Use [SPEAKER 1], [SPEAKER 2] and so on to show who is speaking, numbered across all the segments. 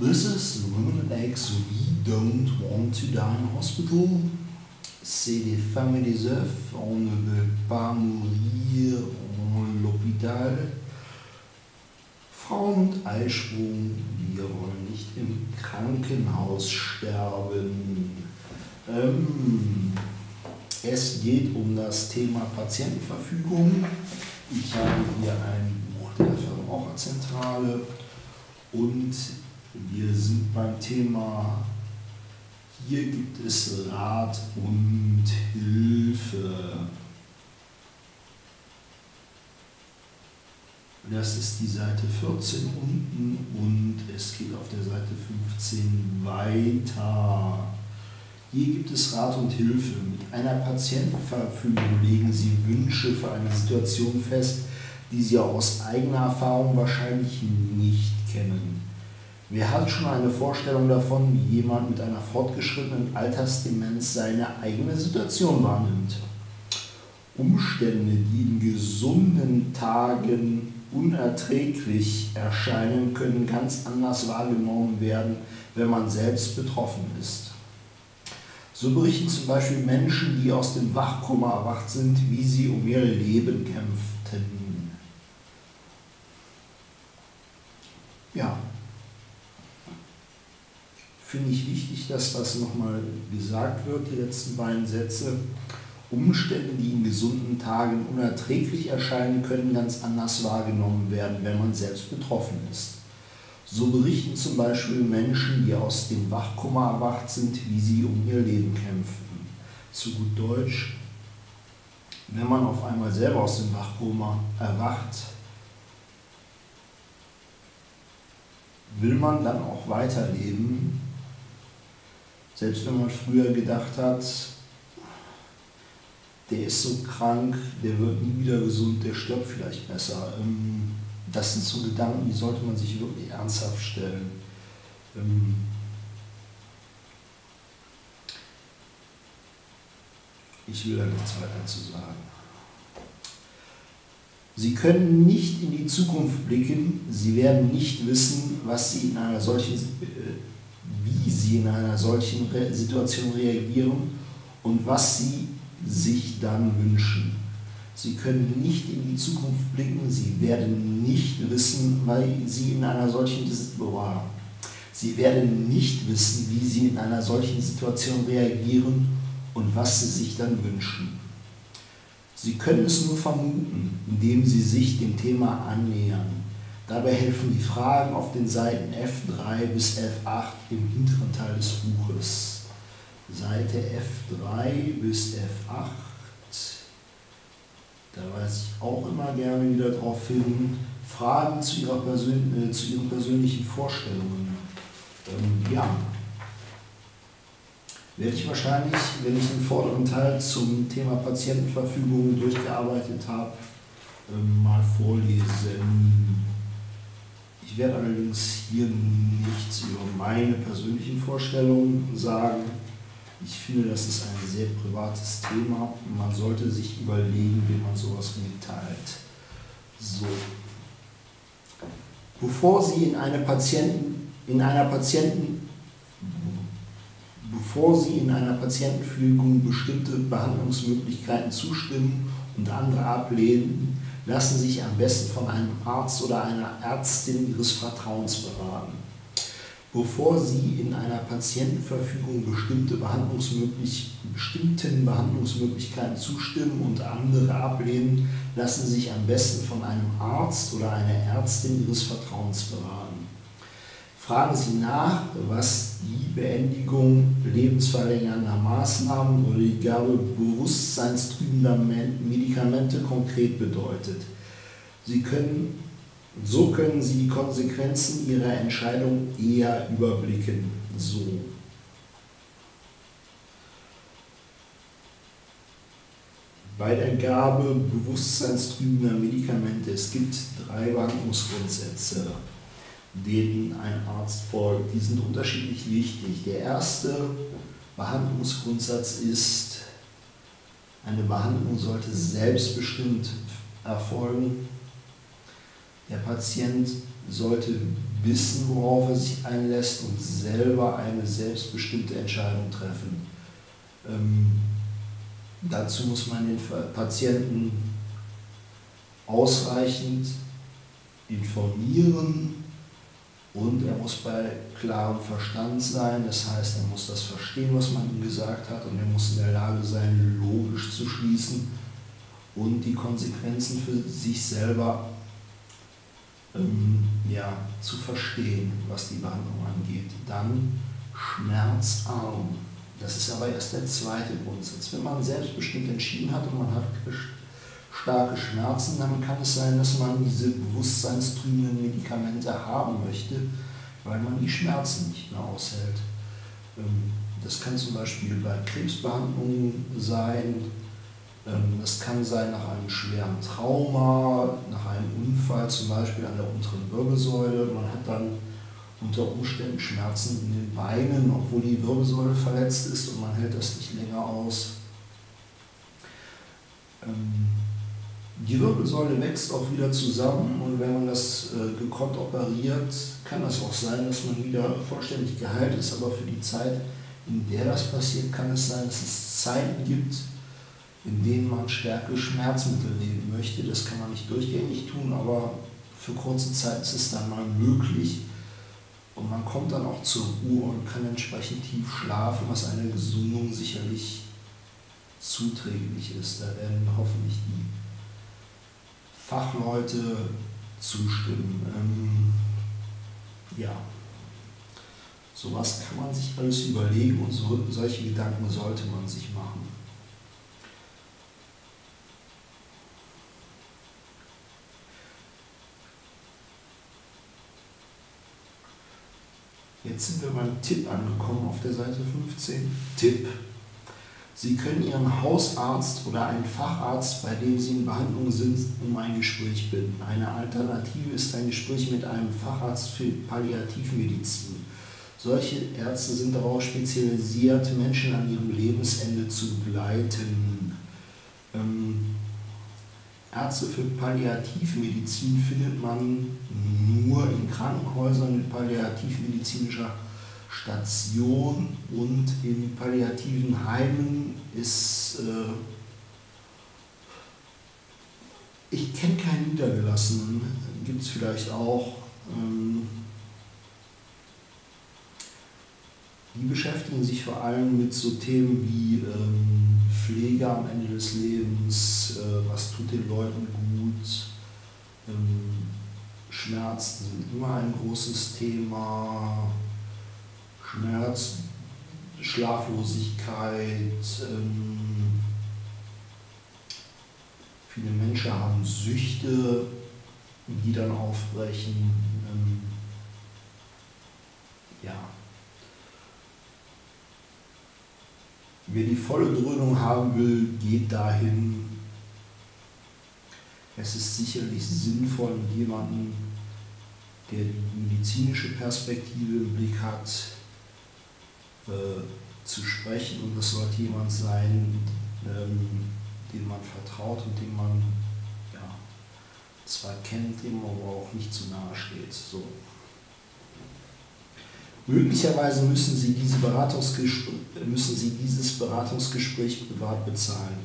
[SPEAKER 1] This is X We Don't Want to Die in Hospital. C'est des femmes et des œufs. On ne veut pas mourir en l'hôpital. Frau und Eisprung, wir wollen nicht im Krankenhaus sterben. Ähm, es geht um das Thema Patientenverfügung. Ich habe hier ein Buch der Verbraucherzentrale und wir sind beim Thema, hier gibt es Rat und Hilfe. Das ist die Seite 14 unten und es geht auf der Seite 15 weiter. Hier gibt es Rat und Hilfe. Mit einer Patientenverfügung legen Sie Wünsche für eine Situation fest, die Sie aus eigener Erfahrung wahrscheinlich nicht kennen. Wer hat schon eine Vorstellung davon, wie jemand mit einer fortgeschrittenen Altersdemenz seine eigene Situation wahrnimmt? Umstände, die in gesunden Tagen unerträglich erscheinen, können ganz anders wahrgenommen werden, wenn man selbst betroffen ist. So berichten zum Beispiel Menschen, die aus dem Wachkoma erwacht sind, wie sie um ihr Leben kämpften. Ja, finde ich wichtig, dass das nochmal gesagt wird, die letzten beiden Sätze. Umstände, die in gesunden Tagen unerträglich erscheinen, können ganz anders wahrgenommen werden, wenn man selbst betroffen ist. So berichten zum Beispiel Menschen, die aus dem Wachkummer erwacht sind, wie sie um ihr Leben kämpften. Zu gut Deutsch, wenn man auf einmal selber aus dem Wachkoma erwacht, will man dann auch weiterleben, selbst wenn man früher gedacht hat, der ist so krank, der wird nie wieder gesund, der stirbt vielleicht besser. Ähm, das sind so Gedanken, die sollte man sich wirklich ernsthaft stellen. Ähm, ich will da nichts weiter zu sagen. Sie können nicht in die Zukunft blicken, Sie werden nicht wissen, was Sie in einer solchen, äh, wie Sie in einer solchen Situation reagieren und was Sie sich dann wünschen. Sie können nicht in die Zukunft blicken, sie werden nicht wissen, weil sie in einer solchen Situation Sie werden nicht wissen, wie sie in einer solchen Situation reagieren und was sie sich dann wünschen. Sie können es nur vermuten, indem sie sich dem Thema annähern. Dabei helfen die Fragen auf den Seiten F3 bis F8 im hinteren Teil des Buches. Seite F3 bis F8. Da weise ich auch immer gerne wieder darauf hin. Fragen zu, ihrer Persön äh, zu Ihren persönlichen Vorstellungen. Ähm, ja, werde ich wahrscheinlich, wenn ich den vorderen Teil zum Thema Patientenverfügung durchgearbeitet habe, ähm, mal vorlesen. Ich werde allerdings hier nichts über meine persönlichen Vorstellungen sagen. Ich finde, das ist ein sehr privates Thema man sollte sich überlegen, wie man sowas mitteilt. So. Bevor Sie in, eine Patienten, in einer Patienten, bevor Sie in einer Patientenfügung bestimmte Behandlungsmöglichkeiten zustimmen und andere ablehnen, lassen sich am besten von einem Arzt oder einer Ärztin Ihres Vertrauens beraten bevor Sie in einer Patientenverfügung bestimmte Behandlungsmöglich bestimmten Behandlungsmöglichkeiten zustimmen und andere ablehnen, lassen Sie sich am besten von einem Arzt oder einer Ärztin Ihres Vertrauens beraten. Fragen Sie nach, was Beendigung lebensverlängernder Maßnahmen oder die Gabe bewusstseinstrübender Medikamente konkret bedeutet. Sie können so können Sie die Konsequenzen Ihrer Entscheidung eher überblicken. So. Bei der Gabe bewusstseinstrübender Medikamente, es gibt drei Behandlungsgrundsätze, denen ein Arzt folgt. Die sind unterschiedlich wichtig. Der erste Behandlungsgrundsatz ist, eine Behandlung sollte selbstbestimmt erfolgen der Patient sollte wissen, worauf er sich einlässt und selber eine selbstbestimmte Entscheidung treffen. Ähm, dazu muss man den Patienten ausreichend informieren und er muss bei klarem Verstand sein, das heißt, er muss das verstehen, was man ihm gesagt hat und er muss in der Lage sein, logisch zu schließen und die Konsequenzen für sich selber ähm, ja, zu verstehen, was die Behandlung angeht. Dann schmerzarm. Das ist aber erst der zweite Grundsatz. Wenn man selbstbestimmt entschieden hat und man hat starke Schmerzen, dann kann es sein, dass man diese bewusstseinstrübenden Medikamente haben möchte, weil man die Schmerzen nicht mehr aushält. Ähm, das kann zum Beispiel bei Krebsbehandlungen sein, ähm, das kann sein nach einem schweren Trauma, nach einem Unfall zum Beispiel an der unteren Wirbelsäule. Man hat dann unter Umständen Schmerzen in den Beinen, obwohl die Wirbelsäule verletzt ist und man hält das nicht länger aus. Die Wirbelsäule wächst auch wieder zusammen und wenn man das äh, gekonnt operiert, kann es auch sein, dass man wieder vollständig geheilt ist. Aber für die Zeit, in der das passiert, kann es sein, dass es Zeiten gibt, in denen man stärkere Schmerzmittel nehmen möchte. Das kann man nicht durchgängig tun, aber für kurze Zeit ist es dann mal möglich. Und man kommt dann auch zur Ruhe und kann entsprechend tief schlafen, was einer Gesundung sicherlich zuträglich ist. Da werden hoffentlich die Fachleute zustimmen. Ähm, ja, sowas kann man sich alles überlegen und so, solche Gedanken sollte man sich machen. Jetzt sind wir beim Tipp angekommen auf der Seite 15. Tipp. Sie können Ihren Hausarzt oder einen Facharzt, bei dem Sie in Behandlung sind, um ein Gespräch bitten. Eine Alternative ist ein Gespräch mit einem Facharzt für Palliativmedizin. Solche Ärzte sind darauf spezialisiert, Menschen an ihrem Lebensende zu begleiten. Ähm, Ärzte für Palliativmedizin findet man nur in Krankenhäusern mit palliativmedizinischer Station und in palliativen Heimen ist, äh, ich kenne keinen Niedergelassenen, gibt es vielleicht auch. Ähm, die beschäftigen sich vor allem mit so Themen wie ähm, Pflege am Ende des Lebens, äh, was tut den Leuten gut, ähm, Schmerzen sind immer ein großes Thema, Schmerz, Schlaflosigkeit, ähm, viele Menschen haben Süchte, die dann aufbrechen. Ähm, ja. Wer die volle Dröhnung haben will, geht dahin. Es ist sicherlich sinnvoll, mit jemandem, der die medizinische Perspektive im Blick hat, äh, zu sprechen und das sollte jemand sein, ähm, dem man vertraut und dem man ja, zwar kennt, dem aber auch nicht zu nahe steht. So. Möglicherweise müssen Sie, diese müssen Sie dieses Beratungsgespräch privat bezahlen.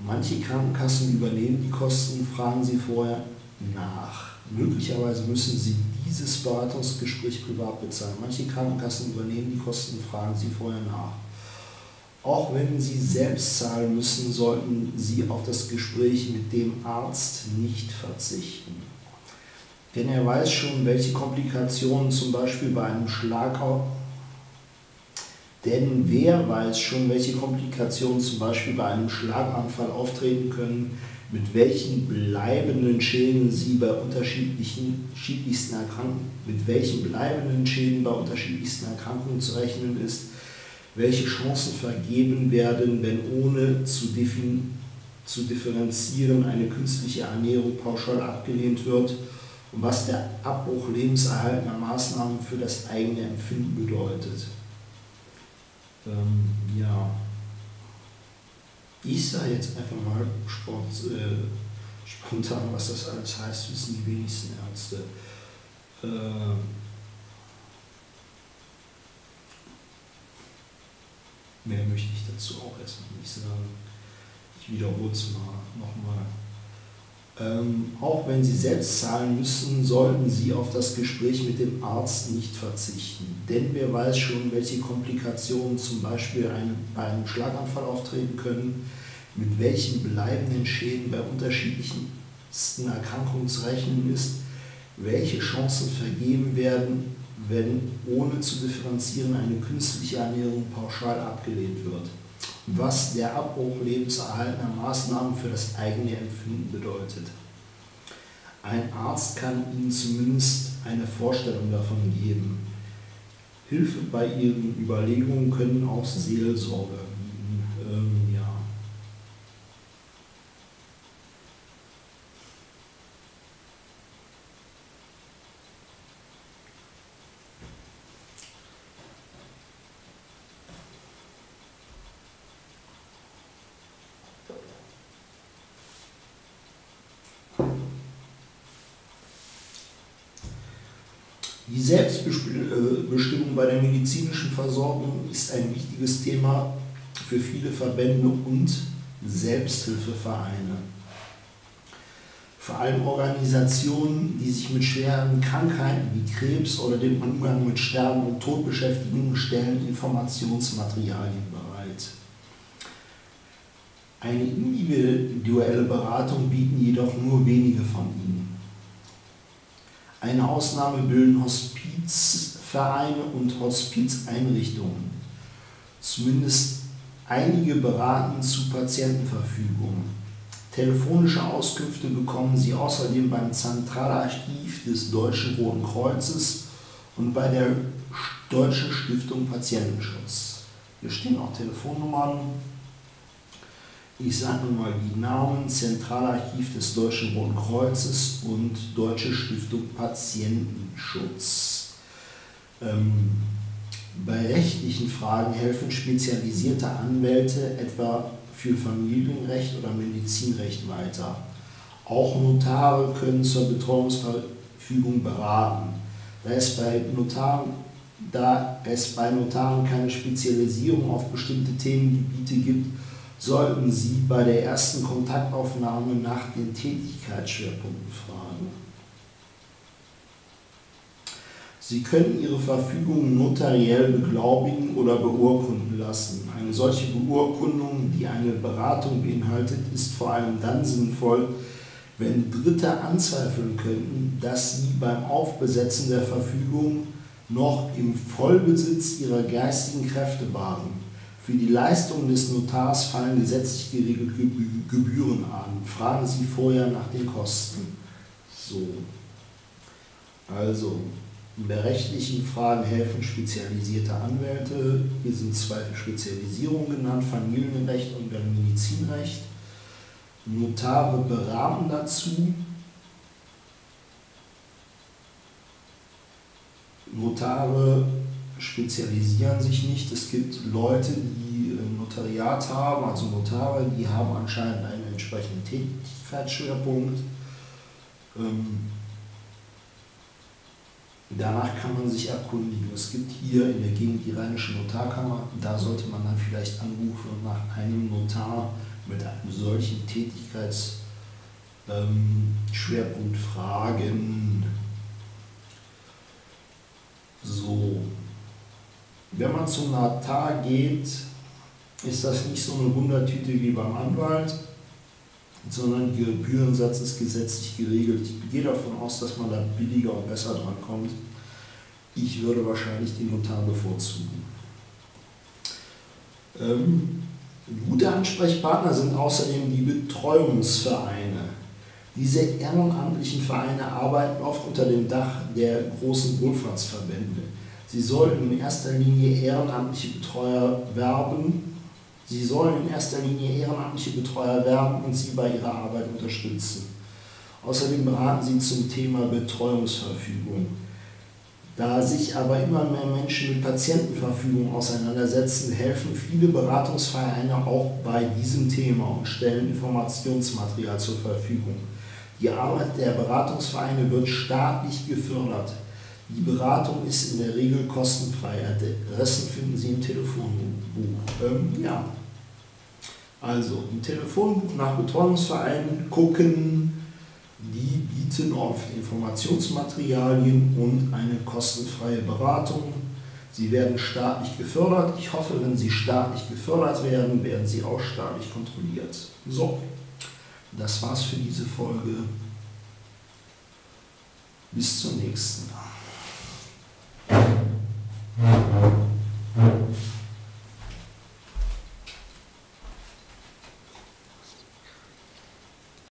[SPEAKER 1] Manche Krankenkassen übernehmen die Kosten, fragen Sie vorher nach. Möglicherweise müssen Sie dieses Beratungsgespräch privat bezahlen. Manche Krankenkassen übernehmen die Kosten, fragen Sie vorher nach. Auch wenn Sie selbst zahlen müssen, sollten Sie auf das Gespräch mit dem Arzt nicht verzichten. Denn er weiß schon, welche Komplikationen zum Beispiel bei einem Schlaganfall denn wer weiß schon, welche Komplikationen zum Beispiel bei einem Schlaganfall auftreten können, mit welchen bleibenden Schäden sie bei unterschiedlichen, unterschiedlichsten Erkrankungen, mit welchen bleibenden Schäden bei unterschiedlichsten Erkrankungen zu rechnen ist, welche Chancen vergeben werden, wenn ohne zu, zu differenzieren eine künstliche Ernährung pauschal abgelehnt wird und was der Abbruch lebenserhaltender Maßnahmen für das eigene Empfinden bedeutet. Ähm, ja, ich sage jetzt einfach mal Sport, äh, spontan, was das alles heißt, wissen die wenigsten Ärzte. Äh, mehr möchte ich dazu auch erstmal nicht sagen. Ich wiederhole es mal nochmal. Ähm, auch wenn Sie selbst zahlen müssen, sollten Sie auf das Gespräch mit dem Arzt nicht verzichten. Denn wer weiß schon, welche Komplikationen zum Beispiel ein, bei einem Schlaganfall auftreten können, mit welchen bleibenden Schäden bei unterschiedlichsten Erkrankungen zu rechnen ist, welche Chancen vergeben werden, wenn ohne zu differenzieren eine künstliche Ernährung pauschal abgelehnt wird was der Abbruch lebenserhaltender Maßnahmen für das eigene Empfinden bedeutet. Ein Arzt kann Ihnen zumindest eine Vorstellung davon geben. Hilfe bei Ihren Überlegungen können auch Seelsorger Die Selbstbestimmung bei der medizinischen Versorgung ist ein wichtiges Thema für viele Verbände und Selbsthilfevereine. Vor allem Organisationen, die sich mit schweren Krankheiten wie Krebs oder dem Umgang mit Sterben und Tod beschäftigen, stellen Informationsmaterialien bereit. Eine individuelle Beratung bieten jedoch nur wenige von ihnen. Eine Ausnahme bilden Hospizvereine und Hospizeinrichtungen. Zumindest einige beraten zu Patientenverfügung. Telefonische Auskünfte bekommen Sie außerdem beim Zentralarchiv des Deutschen Roten Kreuzes und bei der Deutschen Stiftung Patientenschutz. Hier stehen auch Telefonnummern ich sage nur mal die Namen, Zentralarchiv des Deutschen Roten Kreuzes und Deutsche Stiftung Patientenschutz. Ähm, bei rechtlichen Fragen helfen spezialisierte Anwälte etwa für Familienrecht oder Medizinrecht weiter. Auch Notare können zur Betreuungsverfügung beraten. Da es bei Notaren, da es bei Notaren keine Spezialisierung auf bestimmte Themengebiete gibt, sollten Sie bei der ersten Kontaktaufnahme nach den Tätigkeitsschwerpunkten fragen. Sie können Ihre Verfügung notariell beglaubigen oder beurkunden lassen. Eine solche Beurkundung, die eine Beratung beinhaltet, ist vor allem dann sinnvoll, wenn Dritte anzweifeln könnten, dass Sie beim Aufbesetzen der Verfügung noch im Vollbesitz Ihrer geistigen Kräfte waren. Für die Leistungen des Notars fallen gesetzlich geregelte Gebühren an. Fragen Sie vorher nach den Kosten. So. Also, bei rechtlichen Fragen helfen spezialisierte Anwälte. Hier sind zwei Spezialisierungen genannt, Familienrecht und Medizinrecht. Notare beraten dazu. Notare spezialisieren sich nicht. Es gibt Leute, die ein Notariat haben, also Notare, die haben anscheinend einen entsprechenden Tätigkeitsschwerpunkt. Ähm, danach kann man sich erkundigen. Es gibt hier in der Gegend die Rheinische Notarkammer, da sollte man dann vielleicht anrufen und nach einem Notar mit einem solchen Tätigkeitsschwerpunkt fragen. So, wenn man zum Notar geht, ist das nicht so eine Wundertüte wie beim Anwalt, sondern der Gebührensatz ist gesetzlich geregelt. Ich gehe davon aus, dass man da billiger und besser dran kommt. Ich würde wahrscheinlich den Notar bevorzugen. Ähm, gute Ansprechpartner sind außerdem die Betreuungsvereine. Diese ehrenamtlichen Vereine arbeiten oft unter dem Dach der großen Wohlfahrtsverbände. Sie sollten in erster Linie ehrenamtliche Betreuer werben. Sie sollen in erster Linie ehrenamtliche Betreuer werben und sie bei ihrer Arbeit unterstützen. Außerdem beraten sie zum Thema Betreuungsverfügung. Da sich aber immer mehr Menschen mit Patientenverfügung auseinandersetzen, helfen viele Beratungsvereine auch bei diesem Thema und stellen Informationsmaterial zur Verfügung. Die Arbeit der Beratungsvereine wird staatlich gefördert. Die Beratung ist in der Regel kostenfrei. Adressen finden Sie im Telefonbuch. Ähm, ja. Also im Telefonbuch nach Betreuungsvereinen gucken. Die bieten oft Informationsmaterialien und eine kostenfreie Beratung. Sie werden staatlich gefördert. Ich hoffe, wenn Sie staatlich gefördert werden, werden Sie auch staatlich kontrolliert. So, das war's für diese Folge. Bis zur nächsten. Mm-hmm.